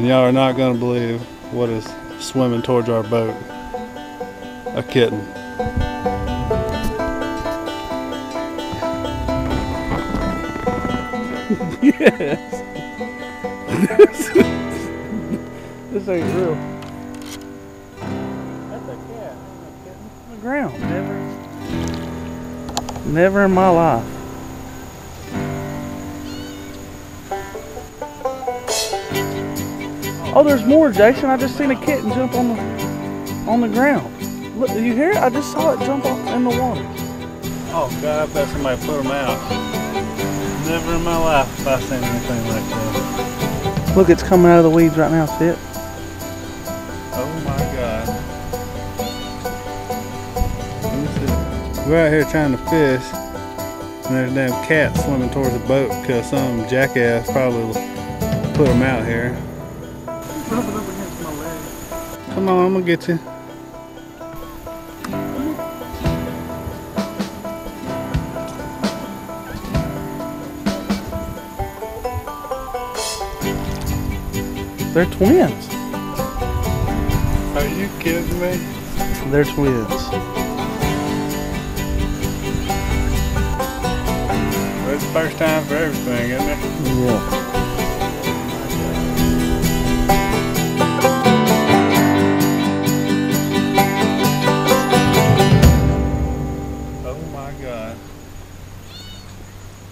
And y'all are not gonna believe what is swimming towards our boat. A kitten. yes. this ain't real. That's a cat. Ground. Never. Never in my life. Oh, there's more, Jason. I just seen a kitten jump on the on the ground. Look, do you hear it? I just saw it jump off in the water. Oh God, I bet somebody put them out. Never in my life have I seen anything like that. Look, it's coming out of the weeds right now. See it? Oh my God. Let me see. We're out here trying to fish, and there's a damn cat swimming towards the boat because some jackass probably put them out here. Rubbing up against my leg. Come on, I'm gonna get you. They're twins. Are you kidding me? They're twins. It's the first time for everything, isn't it? Yeah. my God.